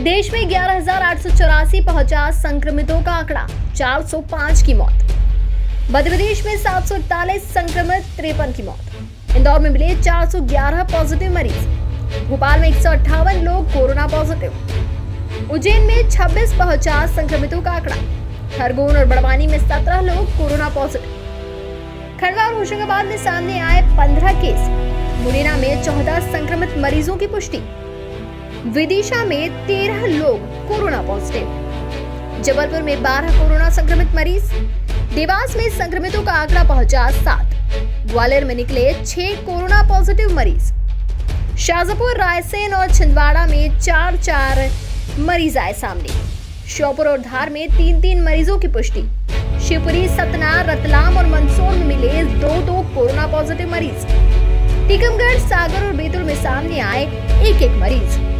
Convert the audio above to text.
देश में ग्यारह हज़ार आठ सौ चौरासी पहुँचा संक्रमितों का आंकड़ा 405 की मौत। मध्य प्रदेश में सात सौ इकतालीस संक्रमित, तिरपन की मौत। इंदौर में मिले 411 पॉजिटिव मरीज़। भोपाल में एक सौ अट्ठावन लोग कोरोना पॉजिटिव। उज्जैन में 26 पहुँचा संक्रमितों का आंकड़ा। खरगोन और बड़वानी में 17 लोग कोरोना पॉजिटिव। खंडवा और होशंगाबाद में सामने आए 15 केस। मुरैना में 14 संक्रमित मरीजों की पुष्टि। विदिशा में 13 लोग कोरोना पॉजिटिव। जबलपुर में 12 कोरोना संक्रमित मरीज़, देवास में संक्रमितों का आंकड़ा पहुँचा सात। ग्वालियर में निकले छह कोरोना पॉजिटिव मरीज़। शाजापुर, रायसेन और छिंदवाड़ा में चार चार मरीज़ आए सामने। श्योपुर और धार में तीन तीन मरीजों की पुष्टि। शिवपुरी, सतना, रतलाम और मंदसौर में मिले दो दो कोरोना पॉजिटिव मरीज़। टीकमगढ़, सागर और बैतूल में सामने आए एक एक मरीज़।